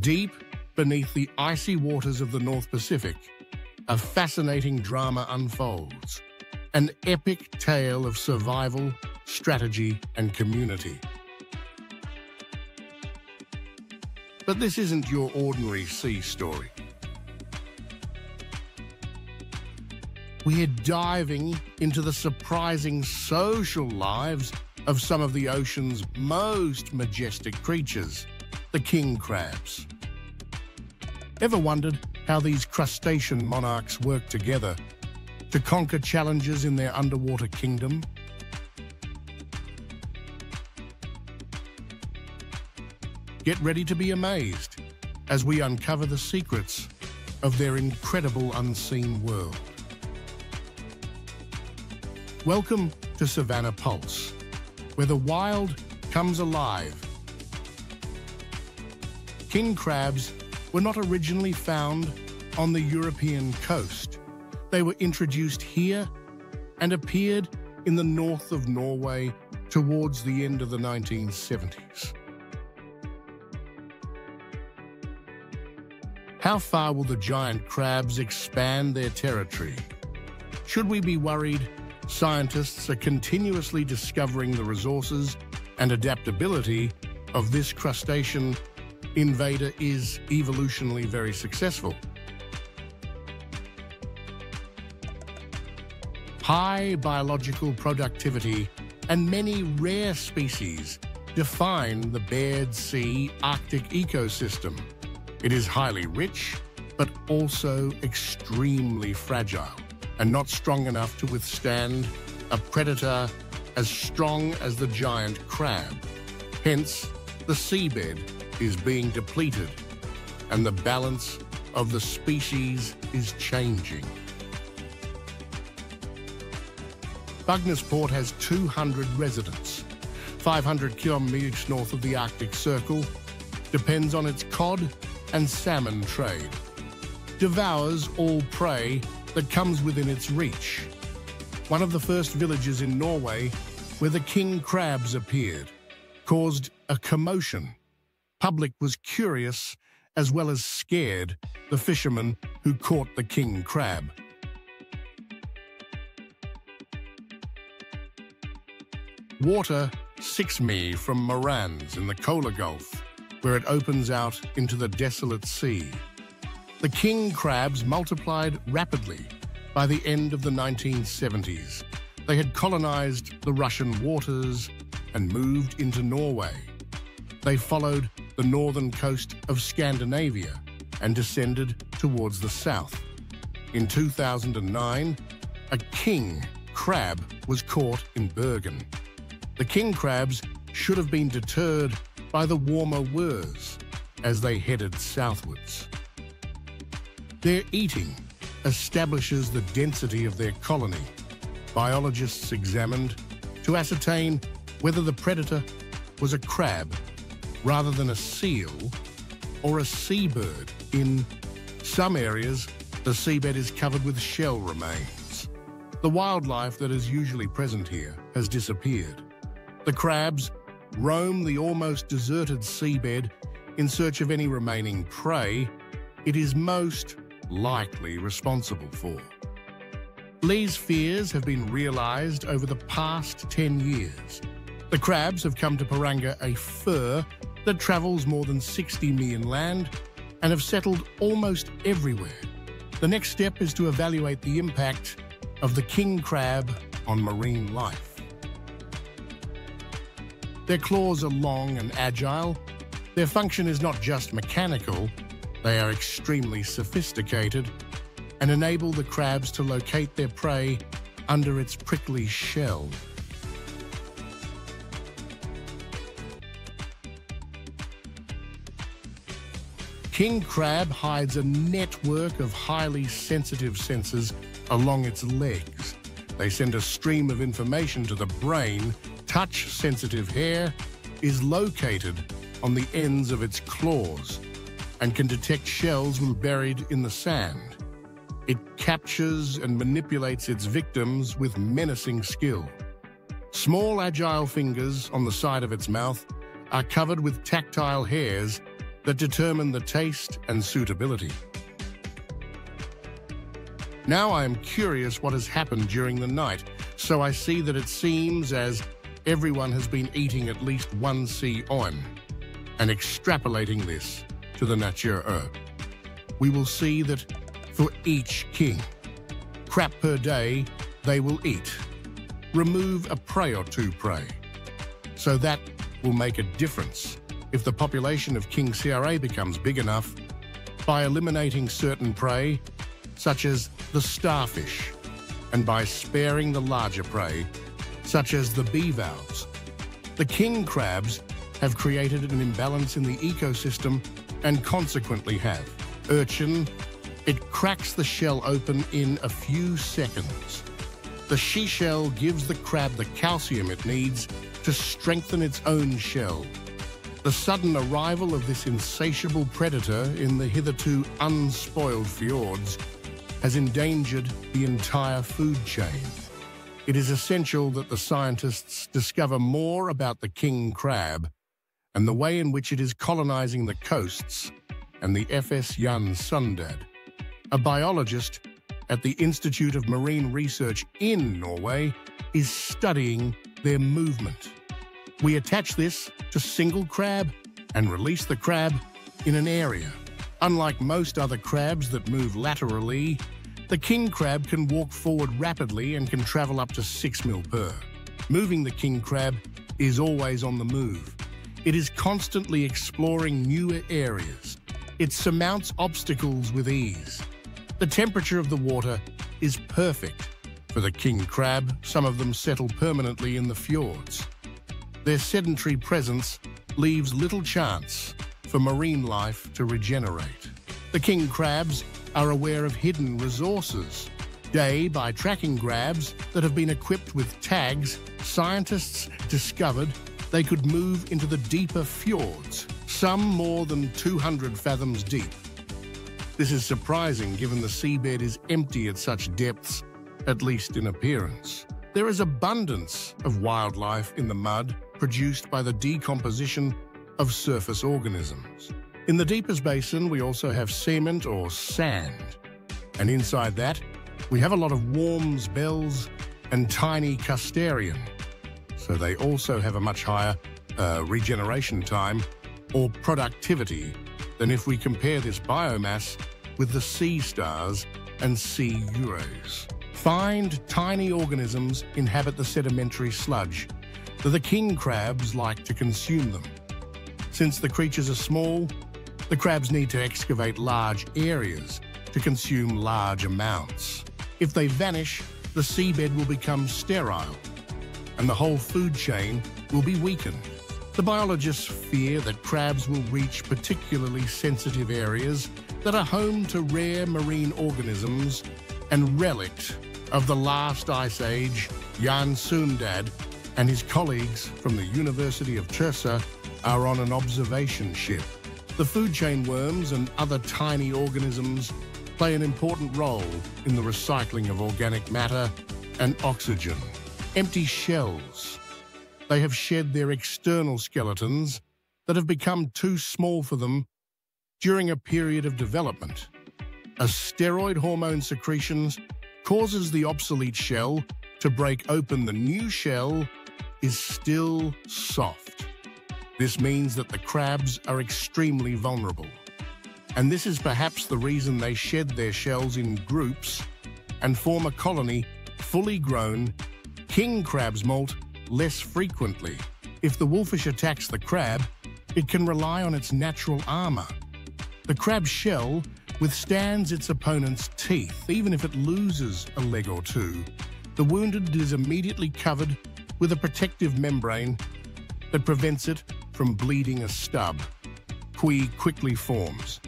Deep beneath the icy waters of the North Pacific, a fascinating drama unfolds. An epic tale of survival, strategy, and community. But this isn't your ordinary sea story. We're diving into the surprising social lives of some of the ocean's most majestic creatures, the king crabs. Ever wondered how these crustacean monarchs work together to conquer challenges in their underwater kingdom? Get ready to be amazed as we uncover the secrets of their incredible unseen world. Welcome to Savanna Pulse, where the wild comes alive. King crabs were not originally found on the European coast. They were introduced here and appeared in the north of Norway towards the end of the 1970s. How far will the giant crabs expand their territory? Should we be worried? Scientists are continuously discovering the resources and adaptability of this crustacean invader is evolutionally very successful. High biological productivity and many rare species define the Barents Sea Arctic ecosystem. It is highly rich, but also extremely fragile and not strong enough to withstand a predator as strong as the giant crab. Hence, the seabed is being depleted and the balance of the species is changing. Port has 200 residents, 500 kilometres north of the Arctic Circle, depends on its cod and salmon trade. Devours all prey that comes within its reach. One of the first villages in Norway where the king crabs appeared caused a commotion. Public was curious as well as scared the fishermen who caught the king crab. Water six me from Murmansk in the Kola Gulf where it opens out into the desolate sea. The king crabs multiplied rapidly by the end of the 1970s. They had colonized the Russian waters and moved into Norway. They followed the northern coast of Scandinavia and descended towards the south. In 2009, a king crab was caught in Bergen. The king crabs should have been deterred by the warmer Wurs as they headed southwards. Their eating establishes the density of their colony. Biologists examined to ascertain whether the predator was a crab rather than a seal or a seabird. In some areas, the seabed is covered with shell remains. The wildlife that is usually present here has disappeared. The crabs roam the almost deserted seabed in search of any remaining prey it is most likely responsible for. Lee's fears have been realised over the past 10 years. The crabs have come to Poranga a fur that travels more than 60 million land and have settled almost everywhere. The next step is to evaluate the impact of the king crab on marine life. Their claws are long and agile. Their function is not just mechanical, they are extremely sophisticated and enable the crabs to locate their prey under its prickly shell. King crab hides a network of highly sensitive sensors along its legs. They send a stream of information to the brain touch-sensitive hair is located on the ends of its claws and can detect shells when buried in the sand. It captures and manipulates its victims with menacing skill. Small agile fingers on the side of its mouth are covered with tactile hairs that determine the taste and suitability. Now I am curious what has happened during the night, so I see that it seems as everyone has been eating at least one sea urchin, and extrapolating this to the nature earth. We will see that for each king, crap per day they will eat. Remove a prey or two prey. So that will make a difference if the population of King CRA becomes big enough by eliminating certain prey, such as the starfish, and by sparing the larger prey, such as the bivalves. The king crabs have created an imbalance in the ecosystem and consequently have. Urchin, it cracks the shell open in a few seconds. The she shell gives the crab the calcium it needs to strengthen its own shell. The sudden arrival of this insatiable predator in the hitherto unspoiled fjords has endangered the entire food chain. It is essential that the scientists discover more about the king crab and the way in which it is colonizing the coasts and the FS Jan Sundet. A biologist at the Institute of Marine Research in Norway is studying their movement. We attach this to single crab and release the crab in an area. Unlike most other crabs that move laterally, the king crab can walk forward rapidly and can travel up to 6 mil per. Moving the king crab is always on the move. It is constantly exploring newer areas. It surmounts obstacles with ease. The temperature of the water is perfect. For the king crab, some of them settle permanently in the fjords. Their sedentary presence leaves little chance for marine life to regenerate. The king crabs are aware of hidden resources. Day, by tracking grabs that have been equipped with tags, scientists discovered they could move into the deeper fjords, some more than 200 fathoms deep. This is surprising given the seabed is empty at such depths, at least in appearance. There is abundance of wildlife in the mud produced by the decomposition of surface organisms. In the deepest basin, we also have cement or sand. And inside that, we have a lot of worms, bells, and tiny crustacean. So they also have a much higher uh, regeneration time or productivity than if we compare this biomass with the sea stars and sea urchins. Find tiny organisms inhabit the sedimentary sludge, that the king crabs like to consume them. Since the creatures are small, the crabs need to excavate large areas to consume large amounts. If they vanish, the seabed will become sterile and the whole food chain will be weakened. The biologists fear that crabs will reach particularly sensitive areas that are home to rare marine organisms and relict of the last ice age, Jan Sundet and his colleagues from the University of Tromsø are on an observation ship. The food chain worms and other tiny organisms play an important role in the recycling of organic matter and oxygen. Empty shells. They have shed their external skeletons that have become too small for them during a period of development. A steroid hormone secretions causes the obsolete shell to break open the new shell is still soft. This means that the crabs are extremely vulnerable. And this is perhaps the reason they shed their shells in groups and form a colony fully grown king crabs molt less frequently. If the wolfish attacks the crab, it can rely on its natural armor. The crab shell withstands its opponent's teeth, even if it loses a leg or two. The wounded is immediately covered with a protective membrane that prevents it from bleeding a stub. Qui quickly forms.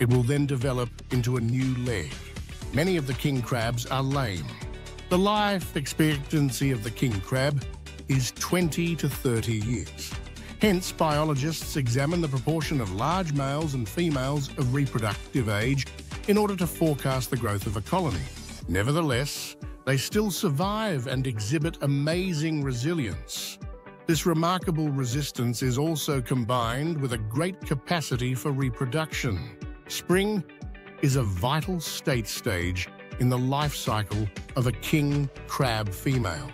It will then develop into a new leg. Many of the king crabs are lame. The life expectancy of the king crab is 20 to 30 years. Hence, biologists examine the proportion of large males and females of reproductive age in order to forecast the growth of a colony. Nevertheless, they still survive and exhibit amazing resilience. This remarkable resistance is also combined with a great capacity for reproduction. Spring is a vital state stage in the life cycle of a king crab female.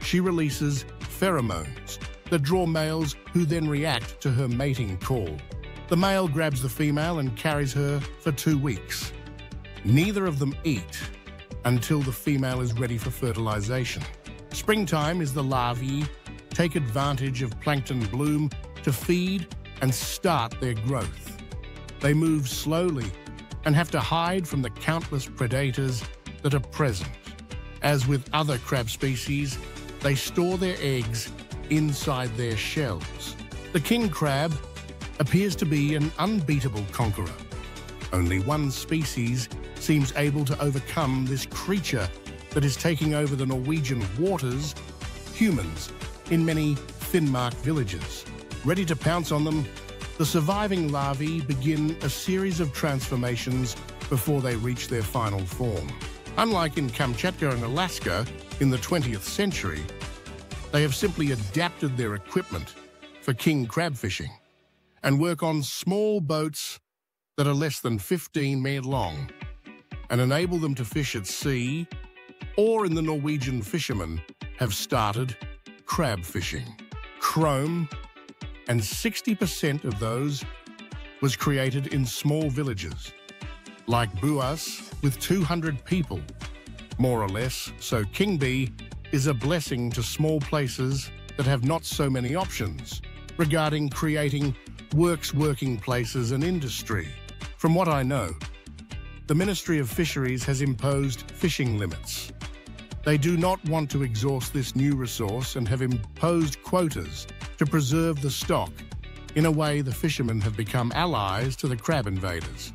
She releases pheromones that draw males who then react to her mating call. The male grabs the female and carries her for two weeks. Neither of them eat until the female is ready for fertilization. Springtime is the larvae take advantage of plankton bloom to feed and start their growth. They move slowly and have to hide from the countless predators that are present. As with other crab species, they store their eggs inside their shells. The king crab appears to be an unbeatable conqueror. Only one species seems able to overcome this creature that is taking over the Norwegian waters, humans, in many Finnmark villages. Ready to pounce on them, the surviving larvae begin a series of transformations before they reach their final form. Unlike in Kamchatka and Alaska in the 20th century, they have simply adapted their equipment for king crab fishing and work on small boats that are less than 15 metre long and enable them to fish at sea or in the Norwegian fishermen have started crab fishing. Chrome and 60% of those was created in small villages, like Buas with 200 people, more or less, so Kingby is a blessing to small places that have not so many options regarding creating works working places and industry. From what I know, the Ministry of Fisheries has imposed fishing limits. They do not want to exhaust this new resource and have imposed quotas to preserve the stock. In a way, the fishermen have become allies to the crab invaders.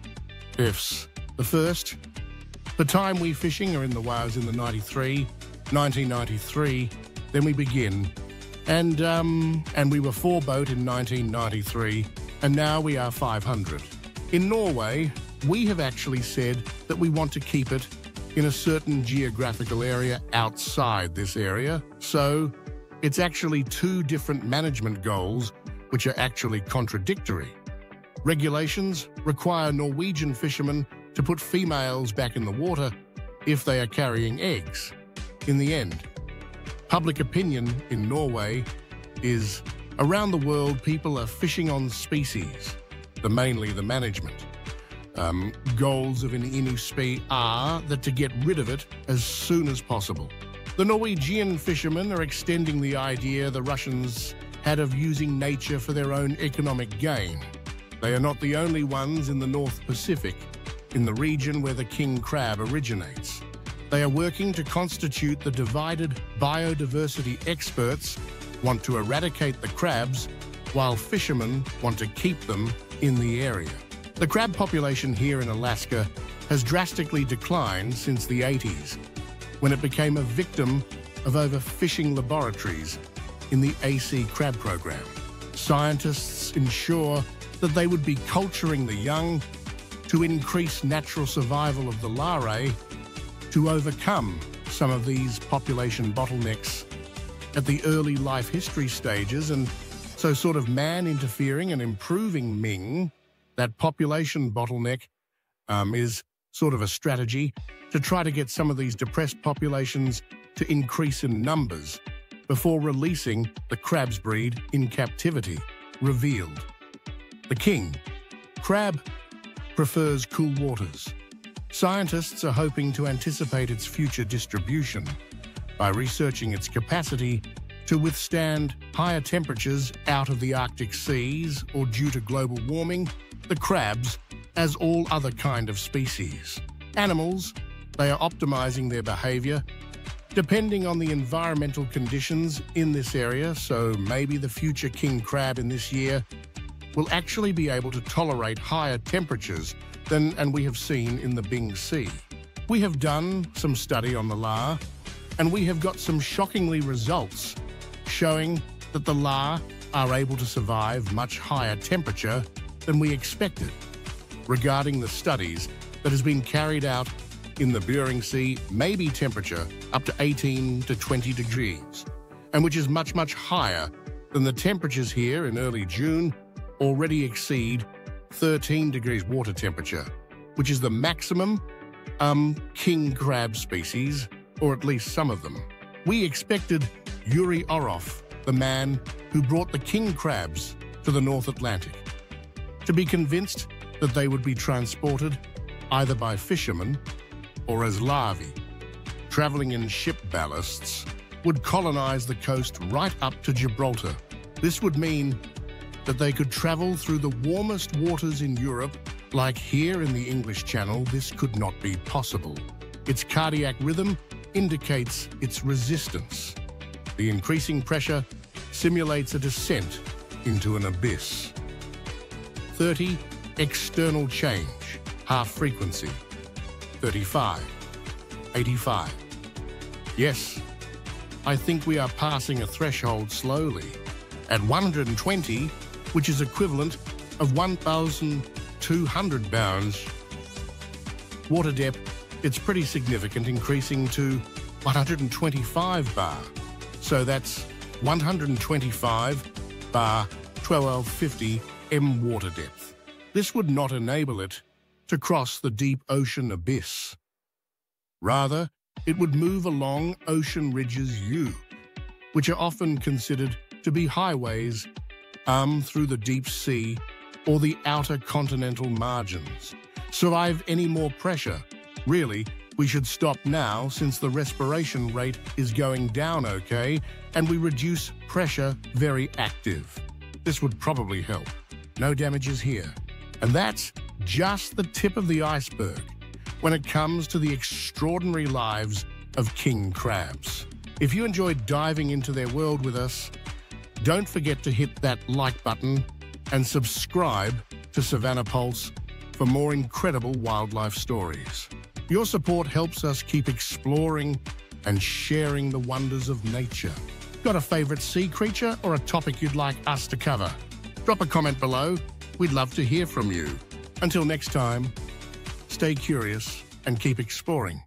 Ifs. The first, the time we fishing are in the whales in the 93, 1993, then we begin. And, um, and we were four boat in 1993, and now we are 500. In Norway, we have actually said that we want to keep it in a certain geographical area outside this area. So it's actually two different management goals which are actually contradictory. Regulations require Norwegian fishermen to put females back in the water if they are carrying eggs. In the end, public opinion in Norway is around the world people are fishing on species, the mainly the management. Um, goals of an Inuspe are that to get rid of it as soon as possible. The Norwegian fishermen are extending the idea the Russians had of using nature for their own economic gain. They are not the only ones in the North Pacific, in the region where the king crab originates. They are working to constitute the divided biodiversity experts want to eradicate the crabs, while fishermen want to keep them in the area. The crab population here in Alaska has drastically declined since the 80s, when it became a victim of overfishing laboratories in the AC crab program. Scientists ensure that they would be culturing the young to increase natural survival of the larvae to overcome some of these population bottlenecks at the early life history stages and so sort of man interfering and improving Ming that population bottleneck um, is sort of a strategy to try to get some of these depressed populations to increase in numbers before releasing the crab's breed in captivity, revealed. The king, crab, prefers cool waters. Scientists are hoping to anticipate its future distribution by researching its capacity to withstand higher temperatures out of the Arctic seas or due to global warming the crabs, as all other kind of species. Animals, they are optimizing their behavior depending on the environmental conditions in this area, so maybe the future king crab in this year will actually be able to tolerate higher temperatures than and we have seen in the Bering Sea. We have done some study on the La, and we have got some shockingly results showing that the La are able to survive much higher temperature than we expected regarding the studies that has been carried out in the Bering Sea may be temperature up to 18 to 20 degrees, and which is much, much higher than the temperatures here in early June already exceed 13 degrees water temperature, which is the maximum um, king crab species, or at least some of them. We expected Yuri Orlov, the man who brought the king crabs to the North Atlantic, to be convinced that they would be transported either by fishermen or as larvae, travelling in ship ballasts, would colonise the coast right up to Gibraltar. This would mean that they could travel through the warmest waters in Europe, like here in the English Channel, this could not be possible. Its cardiac rhythm indicates its resistance. The increasing pressure simulates a descent into an abyss. 30. External change, half frequency. 35. 85. Yes, I think we are passing a threshold slowly. At 120, which is equivalent of 1,200 pounds. Water depth, it's pretty significant, increasing to 125 bar. So that's 125 bar 1250 m water depth. This would not enable it to cross the deep ocean abyss. Rather, it would move along ocean ridges U, which are often considered to be highways um, through the deep sea or the outer continental margins. Survive any more pressure. Really, we should stop now since the respiration rate is going down okay and we reduce pressure very active. This would probably help. No damages here. And that's just the tip of the iceberg when it comes to the extraordinary lives of king crabs. If you enjoyed diving into their world with us, don't forget to hit that like button and subscribe to Savanna Pulse for more incredible wildlife stories. Your support helps us keep exploring and sharing the wonders of nature. Got a favourite sea creature or a topic you'd like us to cover? Drop a comment below. We'd love to hear from you. Until next time, stay curious and keep exploring.